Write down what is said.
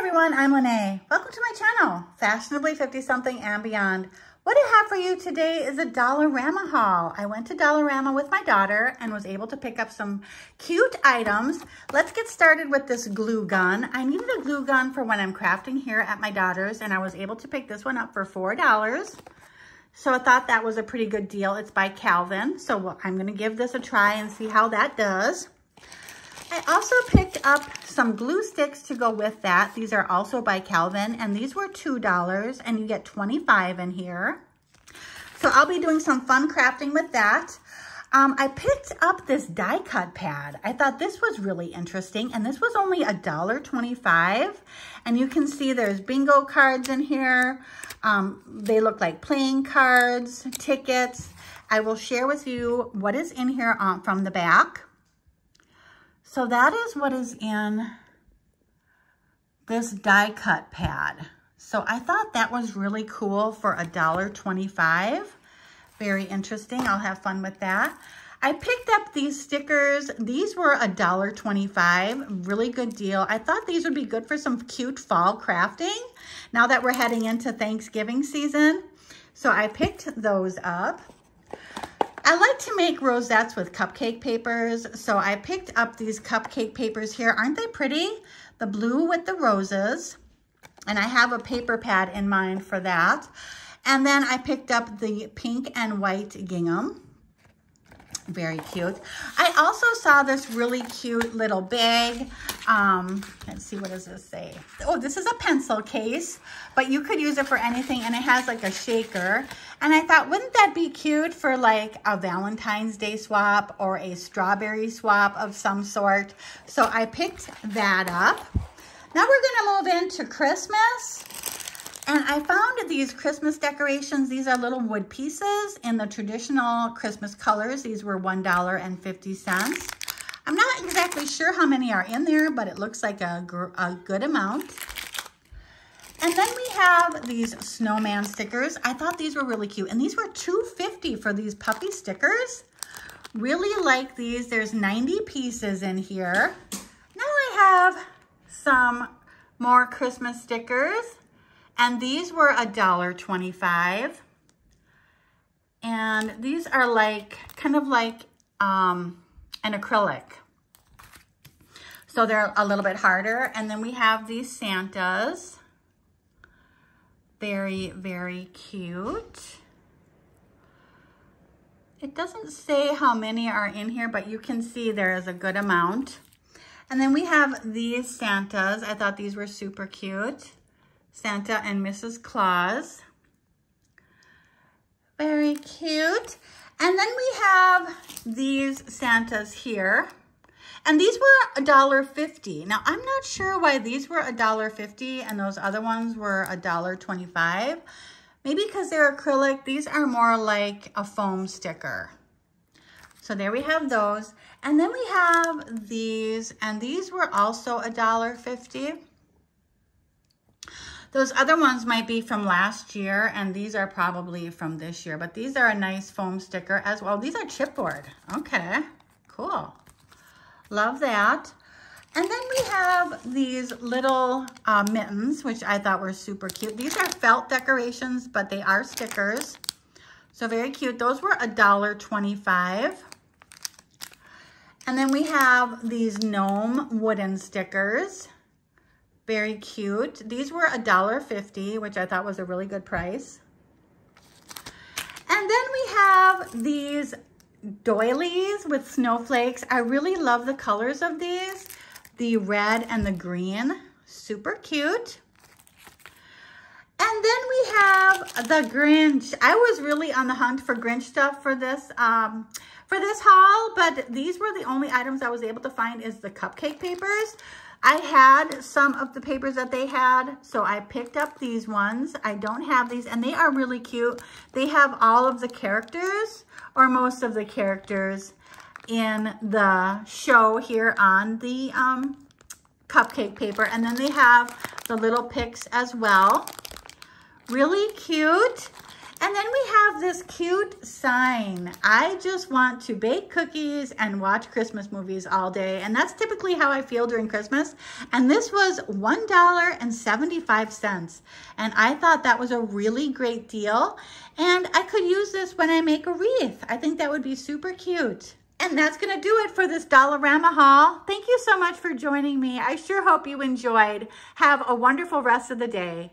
everyone, I'm Lene. Welcome to my channel, Fashionably 50 something and beyond. What I have for you today is a Dollarama haul. I went to Dollarama with my daughter and was able to pick up some cute items. Let's get started with this glue gun. I needed a glue gun for when I'm crafting here at my daughter's and I was able to pick this one up for $4. So I thought that was a pretty good deal. It's by Calvin. So I'm gonna give this a try and see how that does. I also picked up some glue sticks to go with that. These are also by Calvin, and these were $2, and you get 25 in here. So I'll be doing some fun crafting with that. Um, I picked up this die cut pad. I thought this was really interesting, and this was only $1.25. And you can see there's bingo cards in here. Um, they look like playing cards, tickets. I will share with you what is in here um, from the back. So that is what is in this die cut pad. So I thought that was really cool for $1.25. Very interesting. I'll have fun with that. I picked up these stickers. These were $1.25. Really good deal. I thought these would be good for some cute fall crafting now that we're heading into Thanksgiving season. So I picked those up. I like to make rosettes with cupcake papers, so I picked up these cupcake papers here. Aren't they pretty? The blue with the roses, and I have a paper pad in mind for that. And then I picked up the pink and white gingham. Very cute. I also saw this really cute little bag. Um, let's see, what does this say? Oh, this is a pencil case, but you could use it for anything, and it has like a shaker. And I thought, wouldn't that be cute for like a Valentine's Day swap or a strawberry swap of some sort? So I picked that up. Now we're gonna move into Christmas. And I found these Christmas decorations. These are little wood pieces in the traditional Christmas colors. These were $1.50. I'm not exactly sure how many are in there, but it looks like a, a good amount. And then we have these snowman stickers. I thought these were really cute. And these were $2.50 for these puppy stickers. Really like these. There's 90 pieces in here. Now I have some more Christmas stickers. And these were $1.25. And these are like, kind of like um, an acrylic. So they're a little bit harder. And then we have these Santas. Very, very cute. It doesn't say how many are in here, but you can see there is a good amount. And then we have these Santas. I thought these were super cute. Santa and Mrs. Claus. Very cute. And then we have these Santas here. And these were $1.50. Now, I'm not sure why these were $1.50 and those other ones were $1.25. Maybe because they're acrylic. These are more like a foam sticker. So there we have those. And then we have these, and these were also $1.50. Those other ones might be from last year, and these are probably from this year, but these are a nice foam sticker as well. These are chipboard. Okay, cool. Love that. And then we have these little uh, mittens, which I thought were super cute. These are felt decorations, but they are stickers. So very cute. Those were $1.25. And then we have these gnome wooden stickers. Very cute. These were $1.50, which I thought was a really good price. And then we have these doilies with snowflakes. I really love the colors of these. The red and the green. Super cute. And then we have the Grinch. I was really on the hunt for Grinch stuff for this um, for this haul, but these were the only items I was able to find is the cupcake papers. I had some of the papers that they had, so I picked up these ones. I don't have these, and they are really cute. They have all of the characters, or most of the characters, in the show here on the um, cupcake paper. And then they have the little picks as well. Really cute. And then we have this cute sign. I just want to bake cookies and watch Christmas movies all day. And that's typically how I feel during Christmas. And this was $1.75. And I thought that was a really great deal. And I could use this when I make a wreath. I think that would be super cute. And that's going to do it for this Dollarama haul. Thank you so much for joining me. I sure hope you enjoyed. Have a wonderful rest of the day.